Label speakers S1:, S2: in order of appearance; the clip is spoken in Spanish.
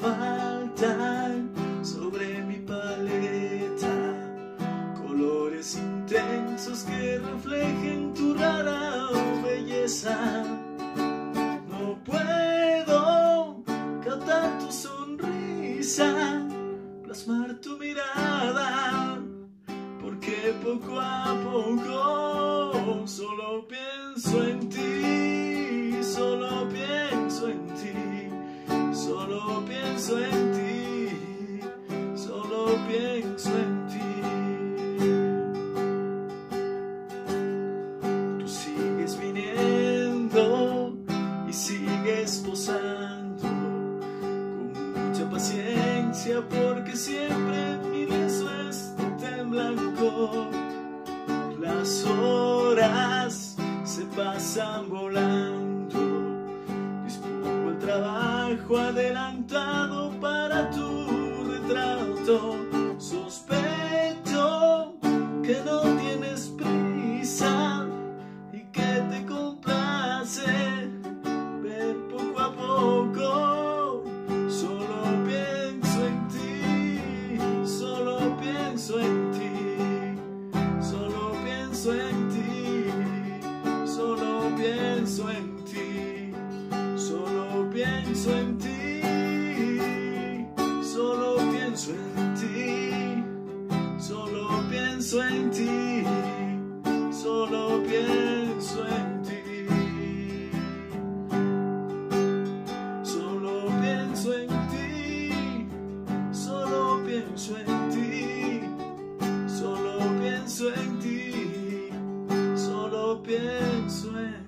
S1: faltan sobre mi paleta, colores intensos que reflejen tu rara belleza. No puedo cantar tu sonrisa, plasmar tu mirada, porque poco a poco solo pienso en pienso en ti, solo pienso en ti. Tú sigues viniendo y sigues posando con mucha paciencia porque siempre mi lienzo está en blanco. Las horas se pasan volando. Dispongo el trabajo adelantado que no tienes prisa y que te complace ver poco a poco. Solo pienso en ti, solo pienso en ti, solo pienso en ti, solo pienso en ti, solo pienso en ti, en ti, solo pienso en